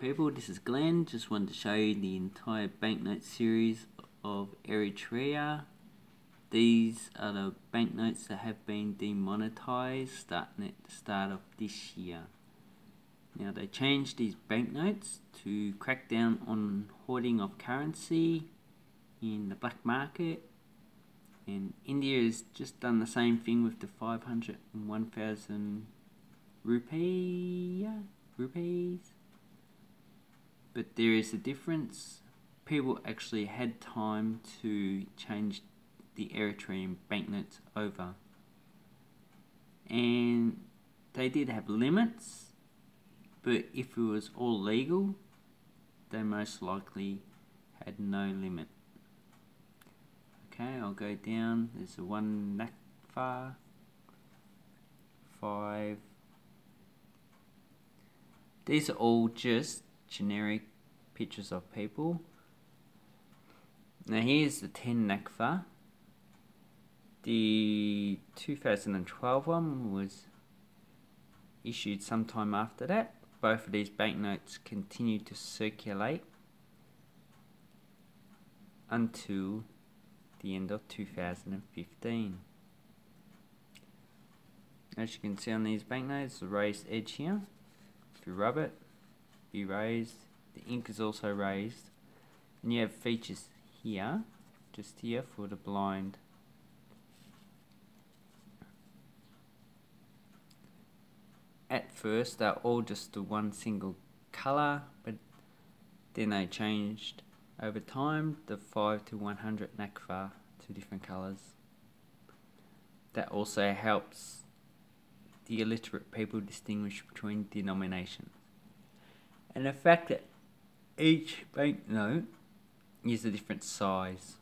people, this is Glenn. Just wanted to show you the entire banknote series of Eritrea. These are the banknotes that have been demonetized starting at the start of this year. Now they changed these banknotes to crack down on hoarding of currency in the black market and India has just done the same thing with the 500 and 1000 rupee rupees but there is a difference. People actually had time to change the Eritrean banknotes over. And they did have limits, but if it was all legal, they most likely had no limit. Okay, I'll go down. There's a one nakfa, five. These are all just generic pictures of people. Now here's the 10 Nakfa. The 2012 one was issued sometime after that. Both of these banknotes continued to circulate until the end of 2015. As you can see on these banknotes, the raised edge here, if you rub it, be raised. The ink is also raised. And you have features here, just here for the blind. At first they're all just the one single colour, but then they changed over time the 5 to 100 Nakfa to different colours. That also helps the illiterate people distinguish between denominations and the fact that each banknote is a different size.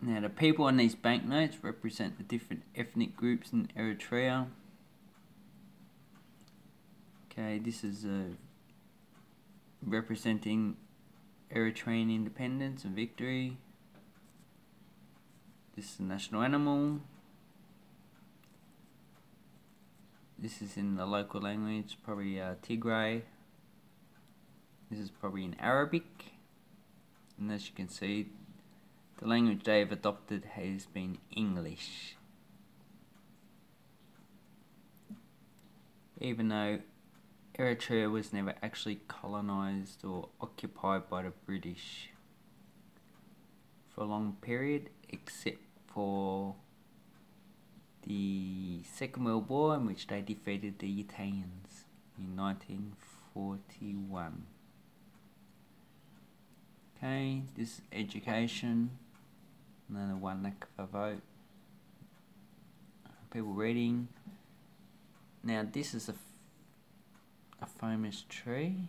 Now the people on these banknotes represent the different ethnic groups in Eritrea. Okay, this is uh, representing Eritrean independence and victory. This is the national animal. This is in the local language, probably uh, Tigray. This is probably in Arabic. And as you can see, the language they've adopted has been English. Even though Eritrea was never actually colonized or occupied by the British for a long period, except for the Second World War in which they defeated the Italians in 1941. Okay, this is education, another one of a vote. People reading. Now this is a, a famous tree.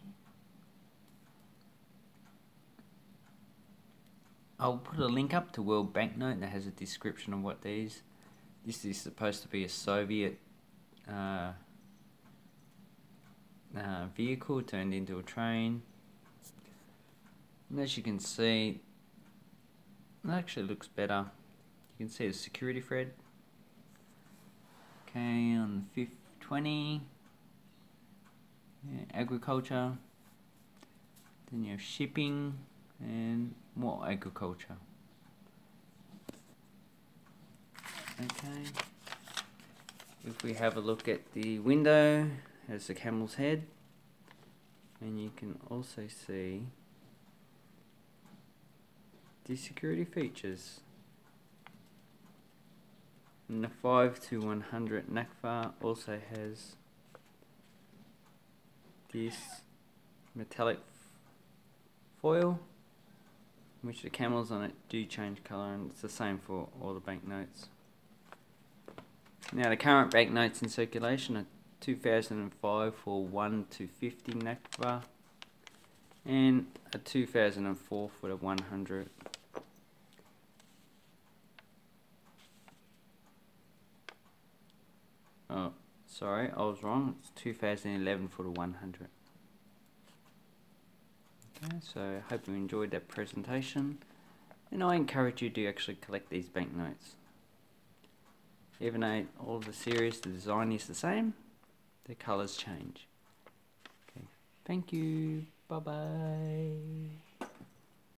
I'll put a link up to World Banknote that has a description of what these this is supposed to be a Soviet uh, uh, vehicle turned into a train. And as you can see, it actually looks better. You can see the security thread. Okay, on the 5th, 20, yeah, agriculture. Then you have shipping and more agriculture. Okay. If we have a look at the window, has the camel's head. And you can also see the security features. And the 5 to 100 Nakfa also has this metallic foil which the camels on it do change colour and it's the same for all the banknotes. Now the current banknotes in circulation are 2005 for 1 to 50 Nakfa and a 2004 for the 100. Oh, sorry, I was wrong. It's 2011 for the 100. Okay, so I hope you enjoyed that presentation. And I encourage you to actually collect these banknotes even though all the series, the design is the same, the colors change. Okay, thank you. Bye bye.